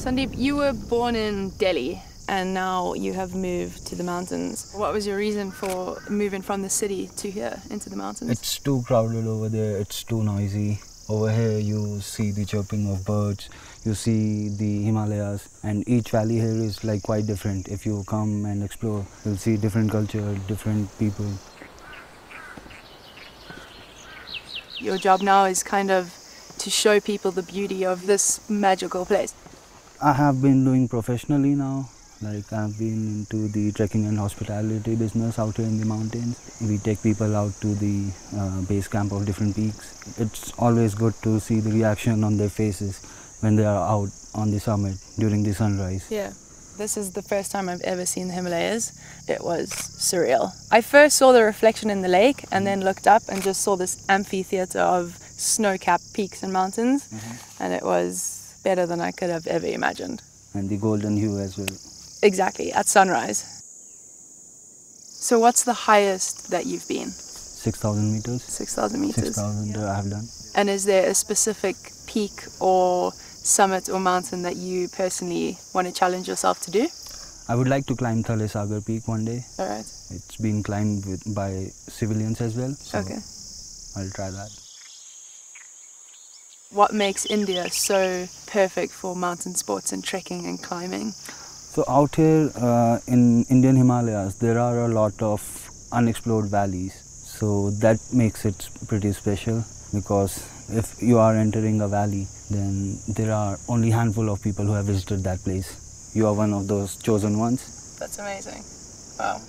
Sandeep, you were born in Delhi and now you have moved to the mountains. What was your reason for moving from the city to here into the mountains? It's too crowded over there, it's too noisy. Over here you see the chirping of birds, you see the Himalayas and each valley here is like quite different. If you come and explore, you'll see different culture, different people. Your job now is kind of to show people the beauty of this magical place. I have been doing professionally now. Like I've been into the trekking and hospitality business out here in the mountains. We take people out to the uh, base camp of different peaks. It's always good to see the reaction on their faces when they are out on the summit during the sunrise. Yeah. This is the first time I've ever seen the Himalayas. It was surreal. I first saw the reflection in the lake and then looked up and just saw this amphitheater of snow-capped peaks and mountains Mm-hmm. and it was better than I could have ever imagined. And the golden hue as well. Exactly, at sunrise. So what's the highest that you've been? 6,000 meters. 6,000 meters. 6,000 uh, I have done. And is there a specific peak or summit or mountain that you personally want to challenge yourself to do? I would like to climb Thale Sagar Peak one day. All right. It's been climbed with, by civilians as well. So Okay. I'll try that. What makes India so perfect for mountain sports and trekking and climbing? So out here uh, in Indian Himalayas, there are a lot of unexplored valleys. So that makes it pretty special because if you are entering a valley, then there are only handful of people who have visited that place. You are one of those chosen ones. That's amazing. Wow.